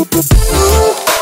Ooh.